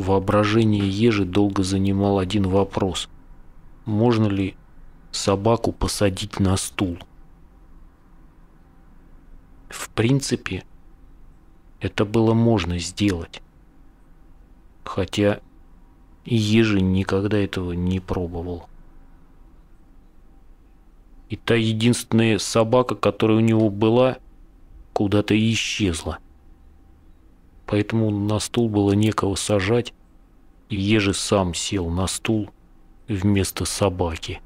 Воображение ежи долго занимал один вопрос. Можно ли собаку посадить на стул? В принципе, это было можно сделать. Хотя ежи никогда этого не пробовал. И та единственная собака, которая у него была, куда-то исчезла. Поэтому на стул было некого сажать, и ежи сам сел на стул вместо собаки.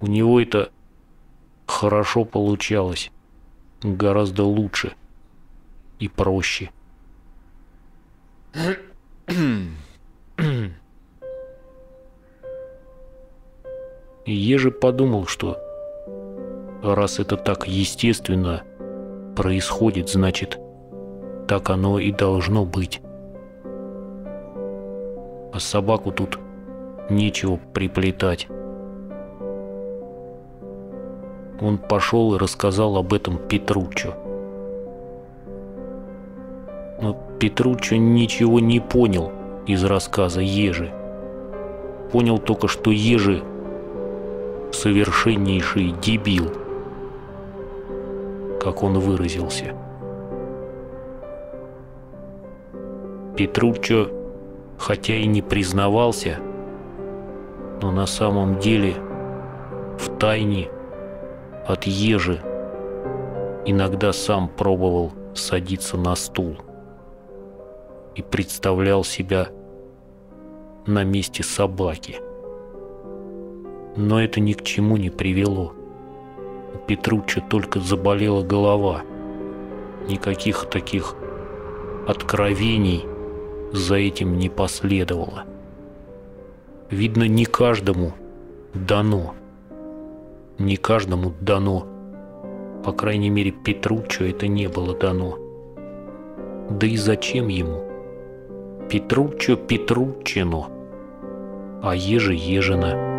У него это хорошо получалось, гораздо лучше и проще. Ежи подумал, что раз это так естественно происходит, значит, так оно и должно быть. А собаку тут нечего приплетать. Он пошел и рассказал об этом Петруччо. Но Петруччо ничего не понял из рассказа Ежи. Понял только, что Ежи совершеннейший дебил, как он выразился. Петруччо, хотя и не признавался, но на самом деле в тайне от ежи иногда сам пробовал садиться на стул и представлял себя на месте собаки. Но это ни к чему не привело. У Петручча только заболела голова. Никаких таких откровений за этим не последовало. Видно, не каждому дано – не каждому дано. По крайней мере, Петруччо это не было дано. Да и зачем ему? Петруччо Петруччино, а еже Ежина.